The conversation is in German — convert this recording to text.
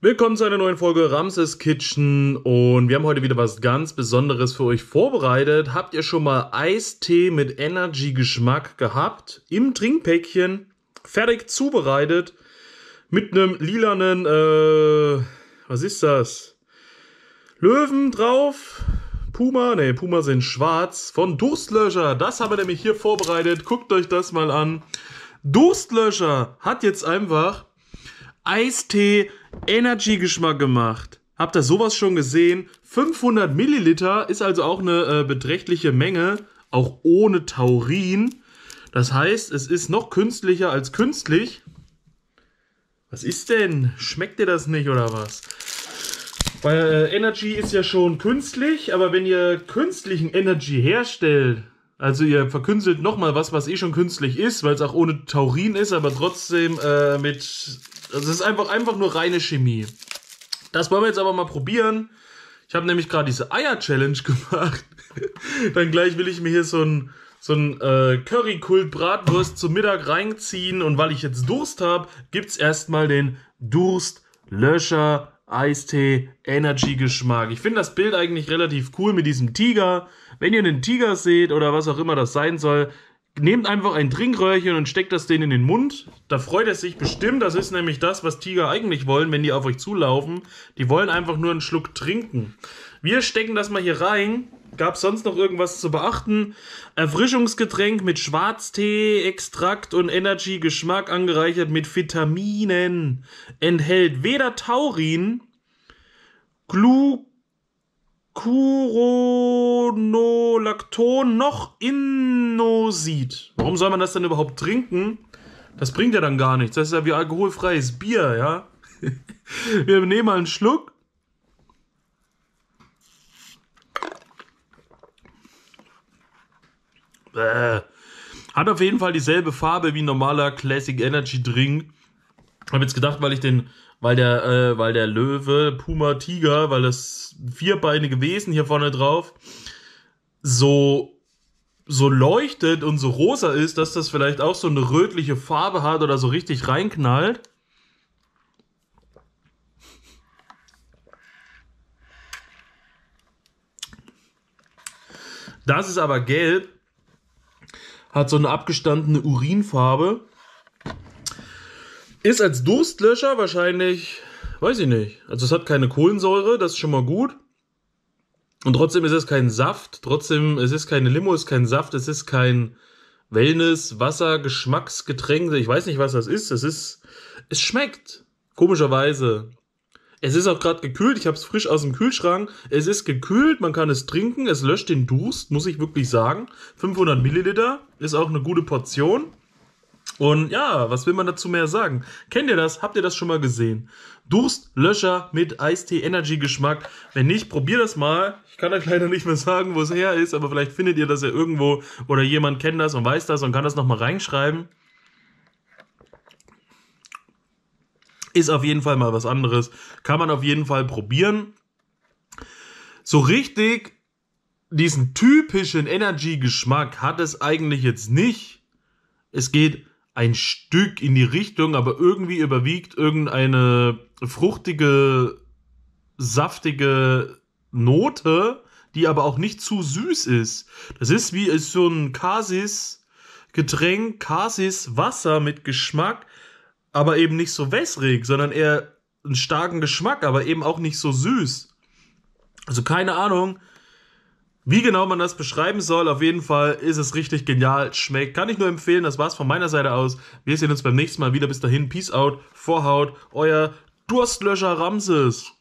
Willkommen zu einer neuen Folge Ramses Kitchen und wir haben heute wieder was ganz Besonderes für euch vorbereitet. Habt ihr schon mal Eistee mit Energy-Geschmack gehabt? Im Trinkpäckchen, fertig zubereitet, mit einem lilanen, äh, was ist das? Löwen drauf? Puma? Ne, Puma sind schwarz. Von Durstlöscher, das haben wir nämlich hier vorbereitet. Guckt euch das mal an. Durstlöscher hat jetzt einfach Eistee Energy Geschmack gemacht. Habt ihr sowas schon gesehen? 500 Milliliter ist also auch eine äh, beträchtliche Menge, auch ohne Taurin. Das heißt, es ist noch künstlicher als künstlich. Was ist denn? Schmeckt dir das nicht oder was? Weil äh, Energy ist ja schon künstlich, aber wenn ihr künstlichen Energy herstellt, also ihr verkünstelt nochmal was, was eh schon künstlich ist, weil es auch ohne Taurin ist, aber trotzdem äh, mit das ist einfach, einfach nur reine Chemie. Das wollen wir jetzt aber mal probieren. Ich habe nämlich gerade diese Eier-Challenge gemacht. Dann gleich will ich mir hier so ein, so ein äh, Curry-Kult-Bratwurst zum Mittag reinziehen. Und weil ich jetzt Durst habe, gibt es erstmal den Durstlöscher Eistee Energy Geschmack. Ich finde das Bild eigentlich relativ cool mit diesem Tiger. Wenn ihr einen Tiger seht oder was auch immer das sein soll, nehmt einfach ein Trinkröhrchen und steckt das denen in den Mund. Da freut er sich bestimmt. Das ist nämlich das, was Tiger eigentlich wollen, wenn die auf euch zulaufen. Die wollen einfach nur einen Schluck trinken. Wir stecken das mal hier rein. Gab es sonst noch irgendwas zu beachten? Erfrischungsgetränk mit Schwarztee, Extrakt und Energy-Geschmack angereichert mit Vitaminen. Enthält weder Taurin, Glucose, Curonolacton noch Inosid. Warum soll man das denn überhaupt trinken? Das bringt ja dann gar nichts. Das ist ja wie alkoholfreies Bier, ja? Wir nehmen mal einen Schluck. Bäh. Hat auf jeden Fall dieselbe Farbe wie ein normaler Classic Energy Drink. Hab jetzt gedacht, weil ich den weil der, äh, weil der Löwe, Puma, Tiger, weil das vierbeinige Wesen hier vorne drauf so so leuchtet und so rosa ist, dass das vielleicht auch so eine rötliche Farbe hat oder so richtig reinknallt. Das ist aber gelb, hat so eine abgestandene Urinfarbe ist als Durstlöscher wahrscheinlich, weiß ich nicht. Also es hat keine Kohlensäure, das ist schon mal gut. Und trotzdem ist es kein Saft, trotzdem, es ist keine Limo, es ist kein Saft, es ist kein Wellness, Wasser, Geschmacksgetränk, ich weiß nicht, was das ist. Es ist, es schmeckt, komischerweise. Es ist auch gerade gekühlt, ich habe es frisch aus dem Kühlschrank. Es ist gekühlt, man kann es trinken, es löscht den Durst, muss ich wirklich sagen. 500 Milliliter ist auch eine gute Portion. Und ja, was will man dazu mehr sagen? Kennt ihr das? Habt ihr das schon mal gesehen? Durstlöscher mit Eistee Energy Geschmack. Wenn nicht, probiert das mal. Ich kann euch leider nicht mehr sagen, wo es her ist, aber vielleicht findet ihr das ja irgendwo oder jemand kennt das und weiß das und kann das nochmal reinschreiben. Ist auf jeden Fall mal was anderes. Kann man auf jeden Fall probieren. So richtig diesen typischen Energy-Geschmack hat es eigentlich jetzt nicht. Es geht ein Stück in die Richtung, aber irgendwie überwiegt irgendeine fruchtige, saftige Note, die aber auch nicht zu süß ist. Das ist wie ist so ein Kasis Getränk, Kasis Wasser mit Geschmack, aber eben nicht so wässrig, sondern eher einen starken Geschmack, aber eben auch nicht so süß. Also keine Ahnung, wie genau man das beschreiben soll, auf jeden Fall ist es richtig genial, schmeckt. Kann ich nur empfehlen, das war's von meiner Seite aus. Wir sehen uns beim nächsten Mal wieder. Bis dahin, Peace out, Vorhaut, euer Durstlöscher Ramses.